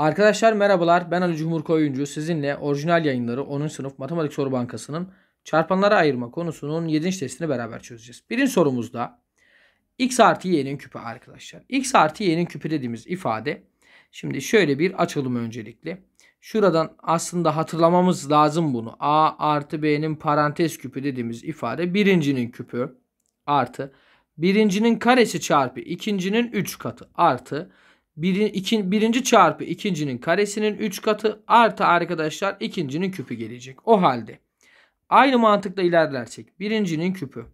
Arkadaşlar merhabalar ben Ali Cumhur Koyuncu sizinle orijinal yayınları 10. sınıf matematik soru bankasının çarpanlara ayırma konusunun 7. testini beraber çözeceğiz. Birinci sorumuzda x artı y'nin küpü arkadaşlar. x artı y'nin küpü dediğimiz ifade şimdi şöyle bir açalım öncelikle. Şuradan aslında hatırlamamız lazım bunu. a artı b'nin parantez küpü dediğimiz ifade birincinin küpü artı birincinin karesi çarpı ikincinin 3 katı artı birin, iki, birinci çarpı ikincinin karesinin 3 katı artı arkadaşlar ikincinin küpü gelecek. O halde aynı mantıkla ilerlersek birincinin küpü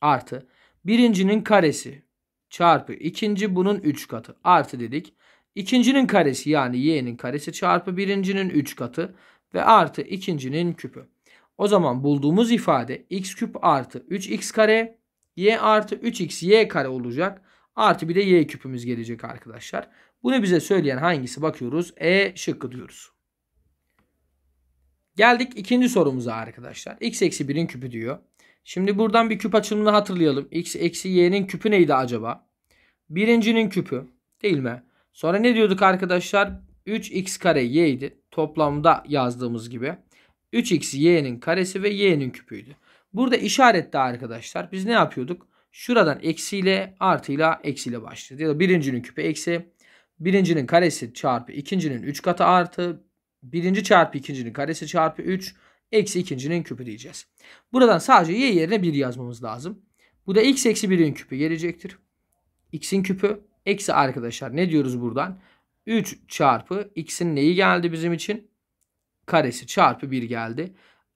artı birincinin karesi çarpı ikinci bunun 3 katı artı dedik. İkincinin karesi yani y'nin karesi çarpı birincinin 3 katı ve artı ikincinin küpü. O zaman bulduğumuz ifade x küp artı 3x kare y artı 3x y kare olacak. Artı bir de y küpümüz gelecek arkadaşlar. Bunu bize söyleyen hangisi bakıyoruz? E şıkkı diyoruz. Geldik ikinci sorumuza arkadaşlar. x eksi 1'in küpü diyor. Şimdi buradan bir küp açılımını hatırlayalım. x eksi y'nin küpü neydi acaba? Birincinin küpü değil mi? Sonra ne diyorduk arkadaşlar? 3x kare y'ydi. Toplamda yazdığımız gibi. 3x y'nin karesi ve y'nin küpüydü. Burada işarette arkadaşlar biz ne yapıyorduk? Şuradan eksiyle artıyla eksiyle başlıyoruz. Ya da birincinin küpü eksi. Birincinin karesi çarpı ikincinin 3 katı artı. Birinci çarpı ikincinin karesi çarpı 3. Eksi ikincinin küpü diyeceğiz. Buradan sadece y yerine 1 yazmamız lazım. Bu da x eksi 1'in küpü gelecektir. x'in küpü eksi arkadaşlar ne diyoruz buradan? 3 çarpı x'in neyi geldi bizim için? Karesi çarpı 1 geldi.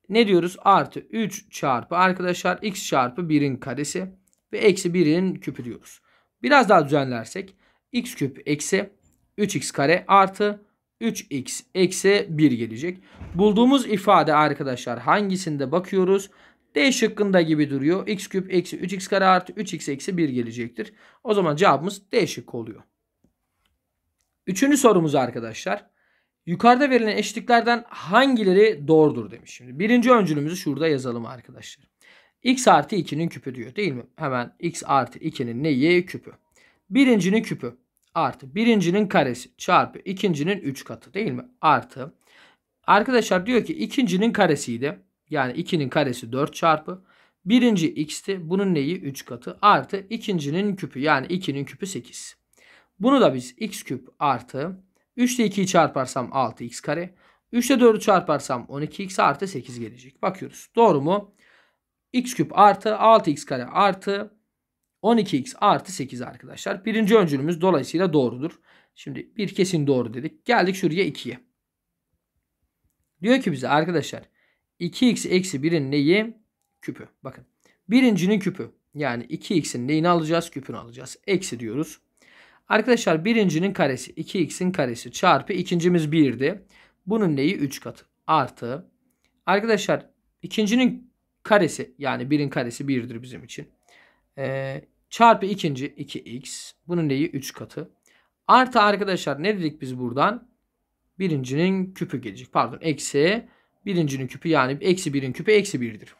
Ne diyoruz? Artı 3 çarpı arkadaşlar x çarpı 1'in karesi ve eksi 1'in küpü diyoruz. Biraz daha düzenlersek x küp eksi 3x kare artı 3x eksi 1 gelecek. Bulduğumuz ifade arkadaşlar hangisinde bakıyoruz? D şıkkında gibi duruyor. x küp eksi 3x kare artı 3x eksi 1 gelecektir. O zaman cevabımız D şıkkı oluyor. Üçüncü sorumuz arkadaşlar. Yukarıda verilen eşitliklerden hangileri doğrudur demiş. Şimdi birinci öncülümüzü şurada yazalım arkadaşlar. X artı 2'nin küpü diyor değil mi? Hemen x artı 2'nin neyi? Küpü. Birincinin küpü artı birincinin karesi çarpı ikincinin 3 katı değil mi? Artı. Arkadaşlar diyor ki ikincinin karesiydi. Yani 2'nin karesi 4 çarpı. Birinci x'ti. Bunun neyi? 3 katı. Artı ikincinin küpü yani 2'nin küpü 8. Bunu da biz x küp artı 3 ile 2'yi çarparsam 6x kare. 3 ile 4'ü çarparsam 12x artı 8 gelecek. Bakıyoruz. Doğru mu? X küp artı 6x kare artı 12x artı 8 arkadaşlar. Birinci öncülümüz dolayısıyla doğrudur. Şimdi bir kesin doğru dedik. Geldik şuraya 2'ye. Diyor ki bize arkadaşlar 2x eksi 1'in neyi? Küpü. Bakın. Birincinin küpü. Yani 2x'in neyini alacağız? Küpünü alacağız. Eksi diyoruz. Arkadaşlar birincinin karesi 2x'in karesi çarpı ikincimiz 1'di. Bunun neyi? 3 katı. Artı. Arkadaşlar ikincinin karesi yani birin karesi 1'dir bizim için. Ee, çarpı ikinci 2x. Bunun neyi? 3 katı. Artı arkadaşlar ne dedik biz buradan? Birincinin küpü gelecek. Pardon eksi birincinin küpü yani eksi birin küpü eksi 1'dir.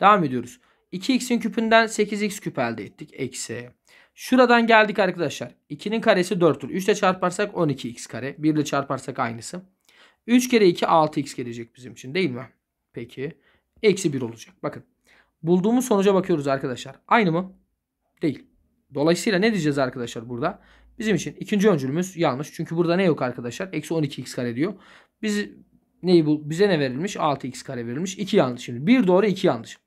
Devam ediyoruz. 2x'in küpünden 8x küp elde ettik. Eksi. Şuradan geldik arkadaşlar. 2'nin karesi 4'tür. 3 ile çarparsak 12x kare. 1 ile çarparsak aynısı. 3 kere 2 6x gelecek bizim için değil mi? Peki. Eksi 1 olacak. Bakın. Bulduğumuz sonuca bakıyoruz arkadaşlar. Aynı mı? Değil. Dolayısıyla ne diyeceğiz arkadaşlar burada? Bizim için ikinci öncülümüz yanlış. Çünkü burada ne yok arkadaşlar? Eksi 12x kare diyor. Biz neyi bu? Bize ne verilmiş? 6x kare verilmiş. 2 yanlış. Şimdi 1 doğru 2 yanlış.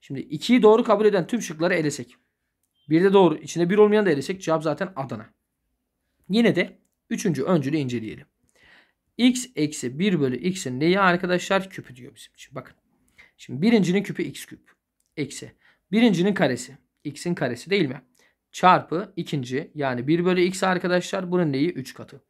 Şimdi 2'yi doğru kabul eden tüm şıkları elesek. Bir de doğru. İçinde bir olmayan da elesek cevap zaten Adana. Yine de üçüncü öncülü inceleyelim. x eksi 1 bölü x'in neyi arkadaşlar? Küpü diyor bizim için. Bakın. Şimdi birincinin küpü x küp. Eksi. Birincinin karesi. x'in karesi değil mi? Çarpı ikinci yani 1 bölü x arkadaşlar. Bunun neyi? 3 katı.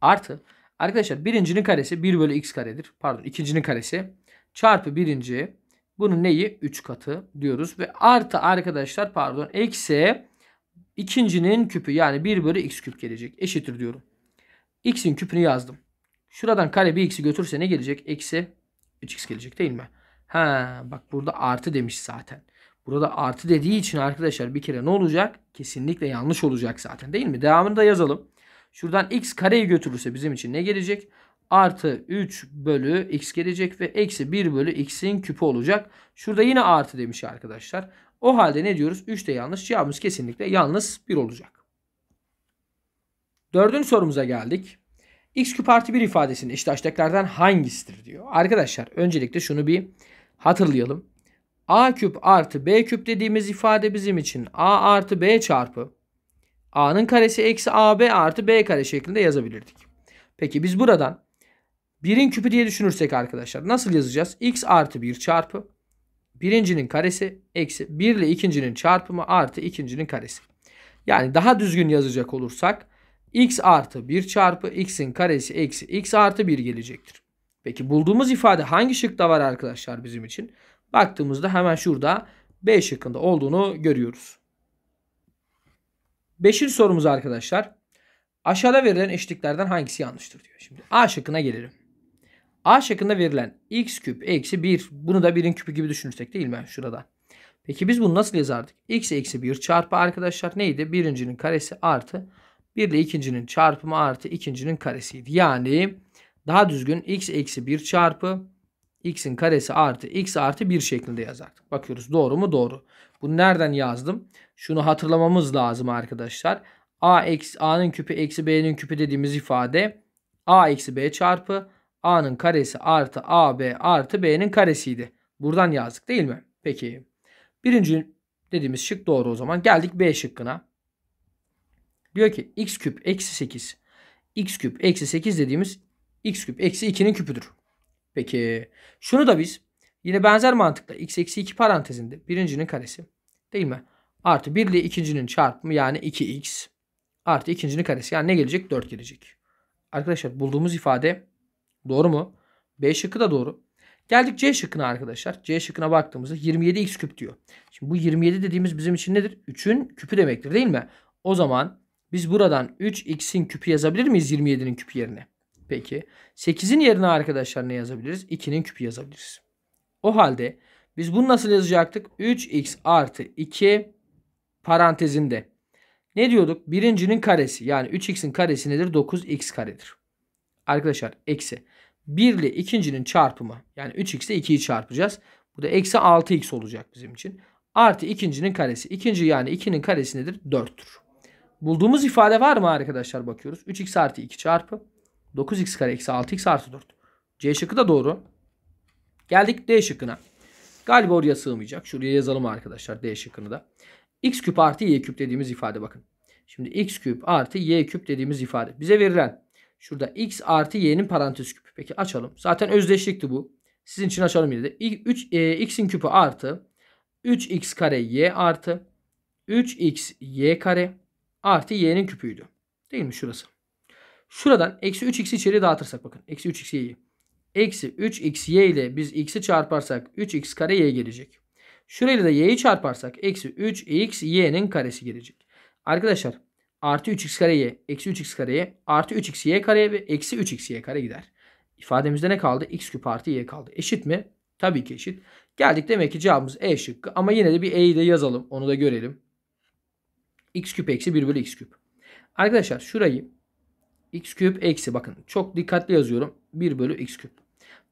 Artı. Arkadaşlar birincinin karesi 1 bölü x karedir. Pardon ikincinin karesi. Çarpı birinci bunun neyi? 3 katı diyoruz. Ve artı arkadaşlar pardon eksi ikincinin küpü yani 1 bölü x küp gelecek. Eşittir diyorum. x'in küpünü yazdım. Şuradan kare bir x'i götürse ne gelecek? Eksi 3x gelecek değil mi? Ha bak burada artı demiş zaten. Burada artı dediği için arkadaşlar bir kere ne olacak? Kesinlikle yanlış olacak zaten değil mi? Devamını da yazalım. Şuradan x kareyi götürürse bizim için ne gelecek? Artı 3 bölü x gelecek ve eksi 1 bölü x'in küpü olacak. Şurada yine artı demiş arkadaşlar. O halde ne diyoruz? 3 de yanlış. Cevabımız kesinlikle yalnız 1 olacak. Dördüncü sorumuza geldik. x küp artı 1 ifadesinin eşit açtıklardan hangisidir diyor. Arkadaşlar öncelikle şunu bir hatırlayalım. a küp artı b küp dediğimiz ifade bizim için a artı b çarpı a'nın karesi eksi ab artı b kare şeklinde yazabilirdik. Peki biz buradan 1'in küpü diye düşünürsek arkadaşlar nasıl yazacağız? x artı 1 çarpı birincinin karesi eksi 1 ile ikincinin çarpımı artı ikincinin karesi. Yani daha düzgün yazacak olursak x artı 1 çarpı x'in karesi eksi x artı 1 gelecektir. Peki bulduğumuz ifade hangi şıkta var arkadaşlar bizim için? Baktığımızda hemen şurada B şıkkında olduğunu görüyoruz. Beşinci sorumuz arkadaşlar. Aşağıda verilen eşitliklerden hangisi yanlıştır diyor. Şimdi A şıkkına gelelim. A şıkkında verilen x küp eksi 1 bunu da 1'in küpü gibi düşünürsek değil mi şurada? Peki biz bunu nasıl yazardık? x eksi 1 çarpı arkadaşlar neydi? Birincinin karesi artı 1 ile ikincinin çarpımı artı ikincinin karesiydi. Yani daha düzgün x eksi 1 çarpı x'in karesi artı x artı 1 şeklinde yazardık. Bakıyoruz doğru mu? Doğru. Bunu nereden yazdım? Şunu hatırlamamız lazım arkadaşlar. a eksi a'nın küpü eksi b'nin küpü dediğimiz ifade a eksi b çarpı a'nın karesi artı ab artı b'nin karesiydi. Buradan yazdık değil mi? Peki. Birinci dediğimiz şık doğru o zaman. Geldik b şıkkına. Diyor ki x küp eksi 8. x küp eksi 8 dediğimiz x küp eksi 2'nin küpüdür. Peki şunu da biz yine benzer mantıkla x eksi 2 parantezinde birincinin karesi değil mi? Artı 1 ile ikincinin çarpımı yani 2x artı ikincinin karesi yani ne gelecek? 4 gelecek. Arkadaşlar bulduğumuz ifade doğru mu? B şıkkı da doğru. Geldik C şıkkına arkadaşlar. C şıkkına baktığımızda 27x küp diyor. Şimdi bu 27 dediğimiz bizim için nedir? 3'ün küpü demektir değil mi? O zaman biz buradan 3x'in küpü yazabilir miyiz 27'nin küpü yerine? Peki. 8'in yerine arkadaşlar ne yazabiliriz? 2'nin küpü yazabiliriz. O halde biz bunu nasıl yazacaktık? 3x artı 2 parantezinde. Ne diyorduk? Birincinin karesi yani 3x'in karesi nedir? 9x karedir. Arkadaşlar eksi. 1 ile ikincinin çarpımı yani 3x ile 2'yi çarpacağız. Bu da eksi 6x olacak bizim için. Artı ikincinin karesi. İkinci yani 2'nin karesi nedir? 4'tür. Bulduğumuz ifade var mı arkadaşlar bakıyoruz. 3x artı 2 çarpı 9x kare eksi 6x artı 4. C şıkkı da doğru. Geldik D şıkkına. Galiba oraya sığmayacak. Şuraya yazalım arkadaşlar D şıkkını da. x küp artı y küp dediğimiz ifade bakın. Şimdi x küp artı y küp dediğimiz ifade. Bize verilen şurada x artı y'nin parantez küpü. Peki açalım. Zaten özdeşlikti bu. Sizin için açalım yine de. 3, e, x'in küpü artı 3x kare y artı 3x y kare artı y'nin küpüydü. Değil mi şurası? Şuradan eksi 3x'i içeri dağıtırsak bakın. Eksi 3x y'yi. Eksi 3xy ile biz x'i çarparsak 3x kare y gelecek. Şurayla da y'yi çarparsak eksi 3x y'nin karesi gelecek. Arkadaşlar artı 3x kare y eksi 3x kare y artı 3x y kare ve eksi 3x y kare gider. İfademizde ne kaldı? x küp artı y kaldı. Eşit mi? Tabii ki eşit. Geldik demek ki cevabımız E şıkkı. Ama yine de bir E'yi de yazalım. Onu da görelim. x küp eksi 1 bölü x küp. Arkadaşlar şurayı x küp eksi bakın çok dikkatli yazıyorum. 1 bölü x küp.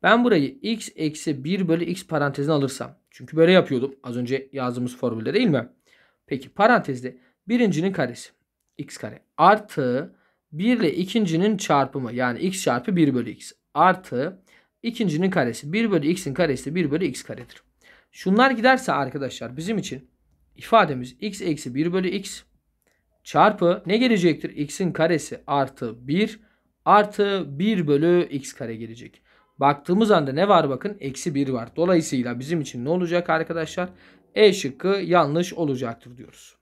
Ben burayı x eksi 1 bölü x parantezine alırsam. Çünkü böyle yapıyordum. Az önce yazdığımız formülde değil mi? Peki parantezde birincinin karesi. x kare. Artı 1 ile ikincinin çarpımı. Yani x çarpı 1 bölü x. Artı ikincinin karesi. 1 bölü x'in karesi 1 bölü x karedir. Şunlar giderse arkadaşlar bizim için ifademiz x eksi 1 bölü x çarpı ne gelecektir? x'in karesi artı 1 artı 1 bölü x kare gelecek. Baktığımız anda ne var bakın? Eksi 1 var. Dolayısıyla bizim için ne olacak arkadaşlar? E şıkkı yanlış olacaktır diyoruz.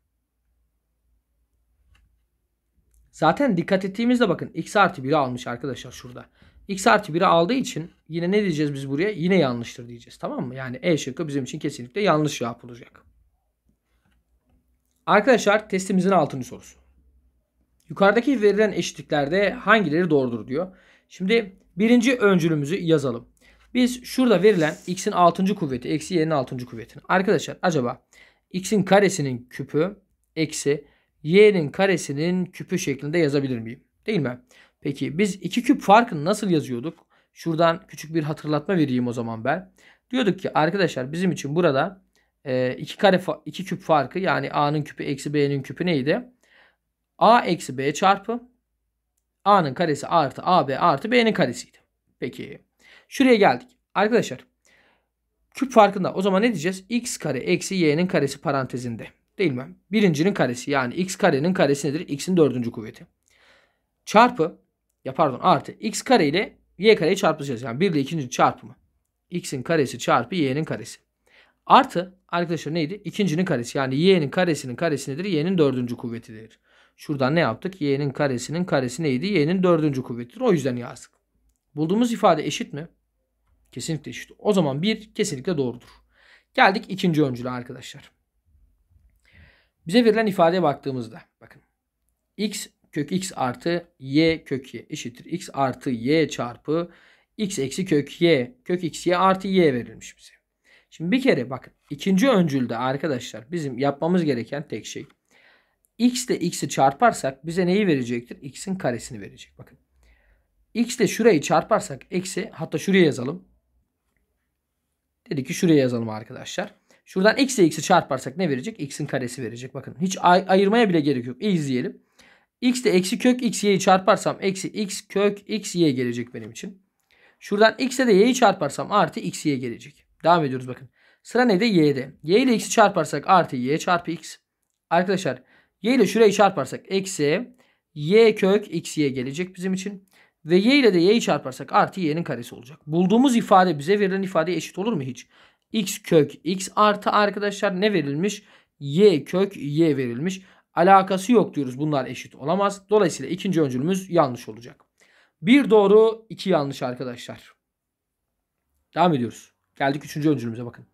Zaten dikkat ettiğimizde bakın x artı 1'i almış arkadaşlar şurada. x artı 1'i aldığı için yine ne diyeceğiz biz buraya? Yine yanlıştır diyeceğiz tamam mı? Yani E şıkkı bizim için kesinlikle yanlış cevap olacak. Arkadaşlar testimizin 6. sorusu. Yukarıdaki verilen eşitliklerde hangileri doğrudur diyor. Şimdi birinci öncülümüzü yazalım. Biz şurada verilen x'in 6. kuvveti eksi y'nin 6. kuvvetini. Arkadaşlar acaba x'in karesinin küpü eksi y'nin karesinin küpü şeklinde yazabilir miyim? Değil mi? Peki biz iki küp farkını nasıl yazıyorduk? Şuradan küçük bir hatırlatma vereyim o zaman ben. Diyorduk ki arkadaşlar bizim için burada e, kare iki küp farkı yani a'nın küpü eksi b'nin küpü neydi? a eksi b çarpı a'nın karesi artı ab artı b'nin karesiydi. Peki şuraya geldik. Arkadaşlar küp farkında o zaman ne diyeceğiz? x kare eksi y'nin karesi parantezinde. Değil mi? Birincinin karesi yani x karenin karesi nedir? x'in dördüncü kuvveti. Çarpı ya pardon artı x kare ile y kareyi çarpacağız. Yani 1 ile ikinci çarpımı. x'in karesi çarpı y'nin karesi. Artı arkadaşlar neydi? İkincinin karesi. Yani y'nin karesinin karesi nedir? y'nin dördüncü kuvvetidir. Şuradan ne yaptık? y'nin karesinin karesi neydi? y'nin dördüncü kuvvetidir. O yüzden yazdık. Bulduğumuz ifade eşit mi? Kesinlikle eşit. O zaman bir kesinlikle doğrudur. Geldik ikinci öncüle arkadaşlar. Bize verilen ifadeye baktığımızda bakın. x kök x artı y kök y eşittir. x artı y çarpı x eksi kök y kök x y artı y verilmiş bize. Şimdi bir kere bakın ikinci öncülde arkadaşlar bizim yapmamız gereken tek şey x ile x'i çarparsak bize neyi verecektir? x'in karesini verecek. Bakın. x ile şurayı çarparsak eksi hatta şuraya yazalım. Dedi ki şuraya yazalım arkadaşlar. Şuradan x ile x'i çarparsak ne verecek? x'in karesi verecek. Bakın hiç ay ayırmaya bile gerek yok. İzleyelim. x ile eksi kök x y'yi çarparsam eksi x kök x y gelecek benim için. Şuradan x ile de y'yi çarparsam artı x y gelecek. Devam ediyoruz bakın. Sıra neydi? Y'de. Y ile x'i çarparsak artı y çarpı x. Arkadaşlar y ile şurayı çarparsak eksi y kök x gelecek bizim için. Ve y ile de y'yi çarparsak artı y'nin karesi olacak. Bulduğumuz ifade bize verilen ifadeye eşit olur mu hiç? x kök x artı arkadaşlar ne verilmiş? y kök y verilmiş. Alakası yok diyoruz. Bunlar eşit olamaz. Dolayısıyla ikinci öncülümüz yanlış olacak. Bir doğru iki yanlış arkadaşlar. Devam ediyoruz. Geldik üçüncü öncülümüze bakın.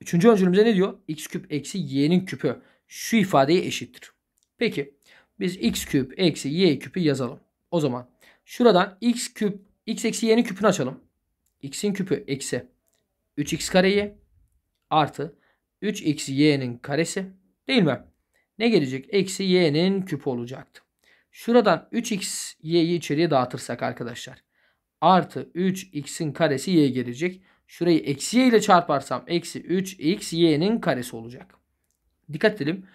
Üçüncü öncülümüze ne diyor? x küp eksi y'nin küpü şu ifadeye eşittir. Peki biz x küp eksi y küpü yazalım. O zaman şuradan x küp x eksi y'nin küpünü açalım. x'in küpü eksi 3x kareyi artı 3x y'nin karesi değil mi? Ne gelecek? Eksi y'nin küpü olacaktı. Şuradan 3x y'yi içeriye dağıtırsak arkadaşlar. Artı 3x'in karesi y gelecek. Şurayı eksi y ile çarparsam eksi 3x y'nin karesi olacak. Dikkat edelim.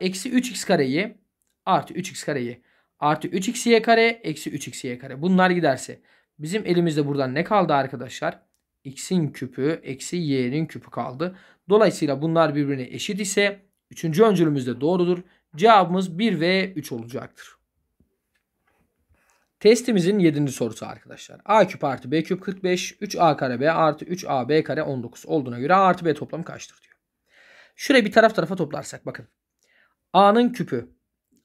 Eksi 3x kare y artı 3x kare y artı 3x y kare eksi 3x y kare. Bunlar giderse bizim elimizde buradan ne kaldı arkadaşlar? x'in küpü eksi y'nin küpü kaldı. Dolayısıyla bunlar birbirine eşit ise üçüncü öncülümüz de doğrudur. Cevabımız 1 ve 3 olacaktır. Testimizin 7. sorusu arkadaşlar. A küp artı B küp 45, 3A kare B artı 3AB kare 19 olduğuna göre A artı B toplamı kaçtır diyor. Şurayı bir taraf tarafa toplarsak bakın. A'nın küpü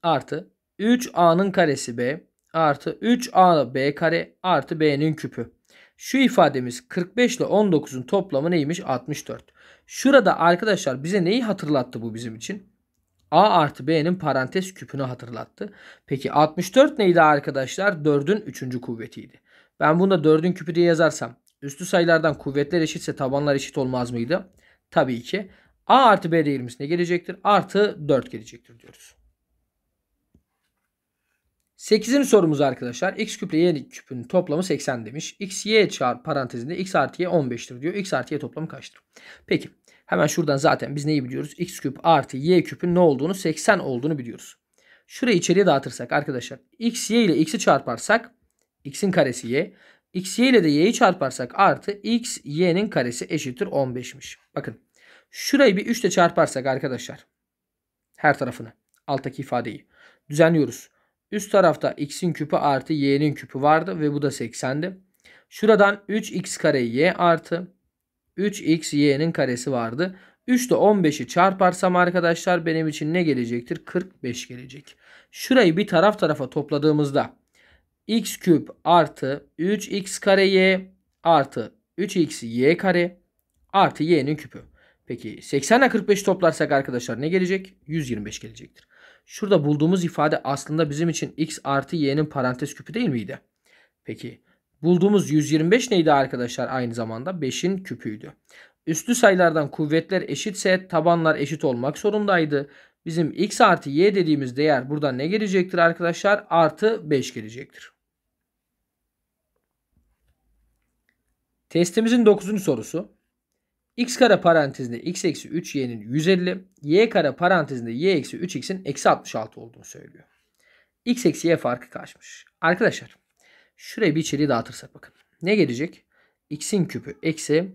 artı 3A'nın karesi B artı 3AB kare artı B'nin küpü. Şu ifademiz 45 ile 19'un toplamı neymiş? 64. Şurada arkadaşlar bize neyi hatırlattı bu bizim için? A artı B'nin parantez küpünü hatırlattı. Peki 64 neydi arkadaşlar? 4'ün 3. kuvvetiydi. Ben bunda 4'ün küpü diye yazarsam üstü sayılardan kuvvetler eşitse tabanlar eşit olmaz mıydı? Tabii ki. A artı B değerimiz ne gelecektir? Artı 4 gelecektir diyoruz. 8. sorumuz arkadaşlar. X küp ile Y küpün toplamı 80 demiş. X, Y çarp parantezinde X artı Y 15'tir diyor. X artı Y toplamı kaçtır? Peki. Hemen şuradan zaten biz neyi biliyoruz? X küp artı Y küpün ne olduğunu 80 olduğunu biliyoruz. Şurayı içeriye dağıtırsak arkadaşlar. X, Y ile X'i çarparsak X'in karesi Y. X, Y ile de Y'yi çarparsak artı X, Y'nin karesi eşittir 15'miş. Bakın. Şurayı bir 3 ile çarparsak arkadaşlar. Her tarafını. Alttaki ifadeyi. Düzenliyoruz. Üst tarafta x'in küpü artı y'nin küpü vardı ve bu da 80'di. Şuradan 3x kare y artı 3x y'nin karesi vardı. 3 ile 15'i çarparsam arkadaşlar benim için ne gelecektir? 45 gelecek. Şurayı bir taraf tarafa topladığımızda x küp artı 3x kare y artı 3x y kare artı y'nin küpü. Peki 80 ile 45 toplarsak arkadaşlar ne gelecek? 125 gelecektir. Şurada bulduğumuz ifade aslında bizim için x artı y'nin parantez küpü değil miydi? Peki bulduğumuz 125 neydi arkadaşlar aynı zamanda? 5'in küpüydü. Üstü sayılardan kuvvetler eşitse tabanlar eşit olmak zorundaydı. Bizim x artı y dediğimiz değer buradan ne gelecektir arkadaşlar? Artı 5 gelecektir. Testimizin 9. sorusu. X kare parantezinde x eksi 3 y'nin 150, y kare parantezinde y eksi 3x'in eksi 66 olduğunu söylüyor. x eksi y farkı kaçmış? Arkadaşlar şurayı bir içeriye dağıtırsak bakın. Ne gelecek? x'in küpü eksi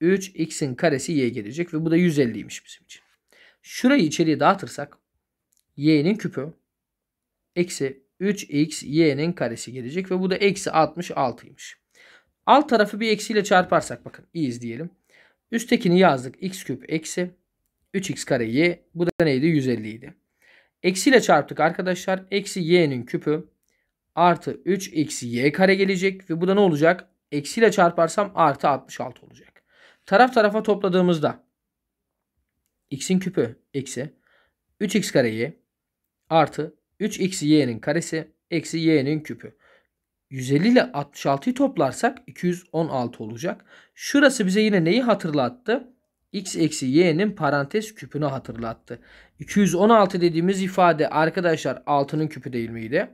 3x'in karesi y gelecek ve bu da 150'ymiş bizim için. Şurayı içeriye dağıtırsak y'nin küpü eksi 3x y'nin karesi gelecek ve bu da eksi 66'ymış. Alt tarafı bir eksiyle çarparsak bakın iyi izleyelim. Üsttekini yazdık x küp eksi 3x kare y. Bu da neydi? 150 idi. Eksiyle çarptık arkadaşlar. Eksi y'nin küpü artı 3x y kare gelecek ve bu da ne olacak? Eksiyle çarparsam artı 66 olacak. Taraf tarafa topladığımızda x'in küpü eksi 3x kare y artı 3x y'nin karesi eksi y'nin küpü. 150 ile 66'yı toplarsak 216 olacak. Şurası bize yine neyi hatırlattı? x eksi y'nin parantez küpünü hatırlattı. 216 dediğimiz ifade arkadaşlar 6'nın küpü değil miydi?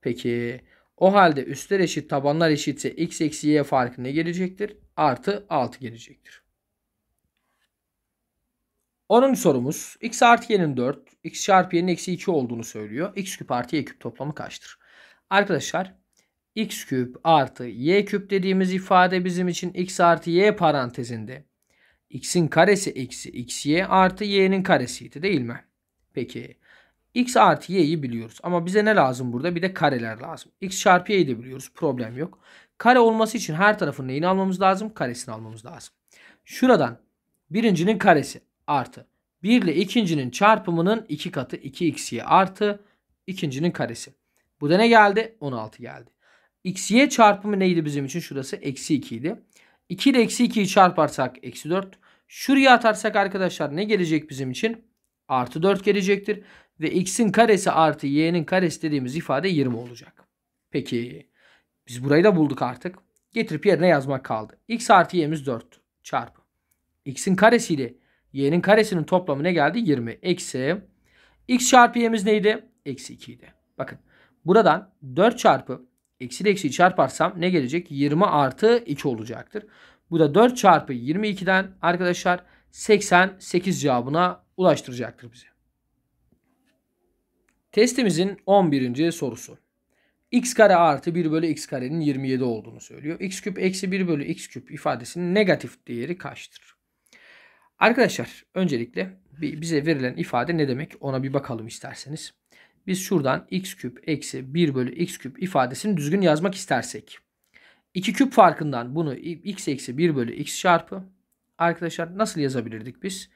Peki o halde üstler eşit tabanlar eşitse x eksi y farkı ne gelecektir? Artı 6 gelecektir. 10. sorumuz x artı y'nin 4 x çarpı y'nin eksi 2 olduğunu söylüyor. x küp artı y küp toplamı kaçtır? Arkadaşlar x küp artı y küp dediğimiz ifade bizim için x artı y parantezinde x'in karesi eksi xy artı y'nin karesiydi değil mi? Peki x artı y'yi biliyoruz ama bize ne lazım burada? Bir de kareler lazım. x çarpı y'yi de biliyoruz problem yok. Kare olması için her tarafın neyini almamız lazım? Karesini almamız lazım. Şuradan birincinin karesi artı 1 ile ikincinin çarpımının 2 katı 2xy artı ikincinin karesi. Bu da ne geldi? 16 geldi. Xy çarpımı neydi bizim için? Şurası eksi 2 idi. 2 ile eksi 2'yi çarparsak eksi 4. Şuraya atarsak arkadaşlar ne gelecek bizim için? Artı 4 gelecektir. Ve x'in karesi artı y'nin karesi dediğimiz ifade 20 olacak. Peki biz burayı da bulduk artık. Getirip yerine yazmak kaldı. x artı y'miz 4 çarpı. x'in karesiyle y'nin karesinin toplamı ne geldi? 20. Eksi x çarpı y'miz neydi? Eksi 2 idi. Bakın buradan 4 çarpı eksi ile eksiyi çarparsam ne gelecek? 20 artı 2 olacaktır. Bu da 4 çarpı 22'den arkadaşlar 88 cevabına ulaştıracaktır bize. Testimizin 11. sorusu. x kare artı 1 bölü x karenin 27 olduğunu söylüyor. x küp eksi 1 bölü x küp ifadesinin negatif değeri kaçtır? Arkadaşlar öncelikle bize verilen ifade ne demek ona bir bakalım isterseniz. Biz şuradan x küp eksi 1 bölü x küp ifadesini düzgün yazmak istersek. 2 küp farkından bunu x eksi 1 bölü x çarpı. Arkadaşlar nasıl yazabilirdik biz?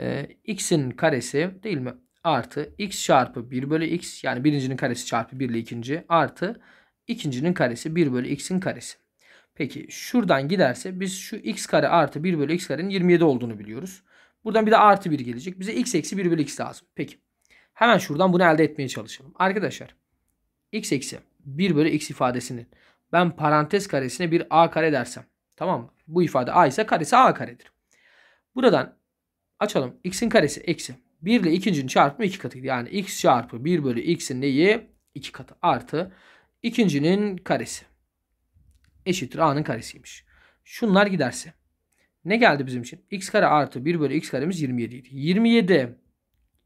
Ee, x'in karesi değil mi? Artı x çarpı 1 bölü x yani birincinin karesi çarpı 1 ile ikinci artı ikincinin karesi 1 bölü x'in karesi. Peki şuradan giderse biz şu x kare artı 1 bölü x karenin 27 olduğunu biliyoruz. Buradan bir de artı 1 gelecek. Bize x eksi 1 bölü x lazım. Peki. Hemen şuradan bunu elde etmeye çalışalım. Arkadaşlar x eksi 1 bölü x ifadesinin ben parantez karesine bir a kare dersem. Tamam mı? Bu ifade a ise karesi a karedir. Buradan açalım. x'in karesi eksi 1 ile ikincinin çarpımı 2 katıydı. Yani x çarpı 1 bölü x'in neyi? 2 katı artı ikincinin karesi eşittir a'nın karesiymiş. Şunlar giderse. Ne geldi bizim için? x kare artı 1 bölü x karemiz 27 idi. 27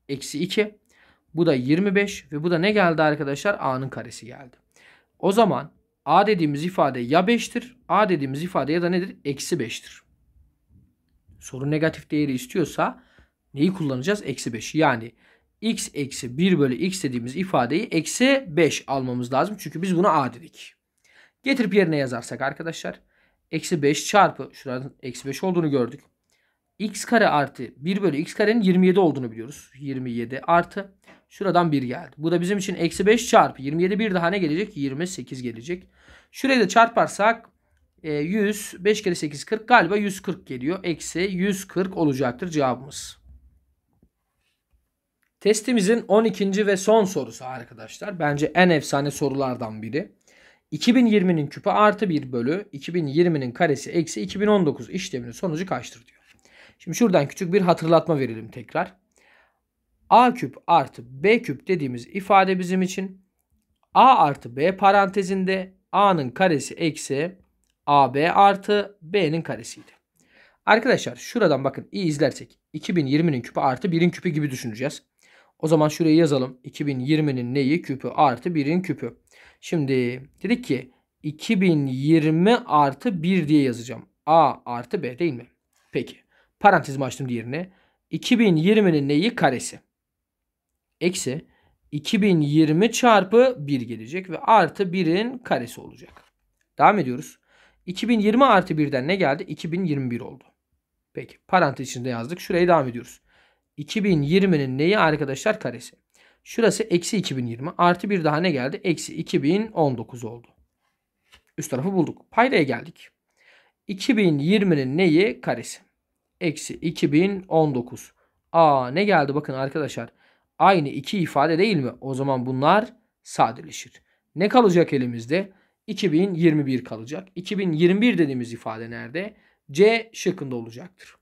eksi 2. Bu da 25 ve bu da ne geldi arkadaşlar? a'nın karesi geldi. O zaman a dediğimiz ifade ya 5'tir. a dediğimiz ifade ya da nedir? Eksi 5'tir. Soru negatif değeri istiyorsa neyi kullanacağız? Eksi 5. Yani x eksi 1 bölü x dediğimiz ifadeyi eksi 5 almamız lazım. Çünkü biz buna a dedik. Getirip yerine yazarsak arkadaşlar. Eksi 5 çarpı şuradan eksi 5 olduğunu gördük. X kare artı 1 bölü x karenin 27 olduğunu biliyoruz. 27 artı şuradan 1 geldi. Bu da bizim için eksi 5 çarpı 27 bir daha ne gelecek? 28 gelecek. Şurayı da çarparsak 100 e, 5 kere 8 40 galiba 140 geliyor. Eksi 140 olacaktır cevabımız. Testimizin 12. ve son sorusu arkadaşlar. Bence en efsane sorulardan biri. 2020'nin küpü artı 1 bölü 2020'nin karesi eksi 2019 işleminin sonucu kaçtır diyor. Şimdi şuradan küçük bir hatırlatma verelim tekrar. A küp artı B küp dediğimiz ifade bizim için A artı B parantezinde A'nın karesi eksi AB artı B'nin karesiydi. Arkadaşlar şuradan bakın iyi izlersek 2020'nin küpü artı 1'in küpü gibi düşüneceğiz. O zaman şuraya yazalım. 2020'nin neyi? Küpü artı 1'in küpü. Şimdi dedik ki 2020 artı 1 diye yazacağım. A artı B değil mi? Peki. Parantezimi açtım diğerine. 2020'nin neyi? Karesi. Eksi 2020 çarpı 1 gelecek ve artı 1'in karesi olacak. Devam ediyoruz. 2020 artı 1'den ne geldi? 2021 oldu. Peki parantez içinde yazdık. Şuraya devam ediyoruz. 2020'nin neyi arkadaşlar? Karesi. Şurası eksi 2020 artı bir daha ne geldi? Eksi 2019 oldu. Üst tarafı bulduk. Paydaya geldik. 2020'nin neyi? Karesi. Eksi 2019. Aa ne geldi bakın arkadaşlar. Aynı iki ifade değil mi? O zaman bunlar sadeleşir. Ne kalacak elimizde? 2021 kalacak. 2021 dediğimiz ifade nerede? C şıkkında olacaktır.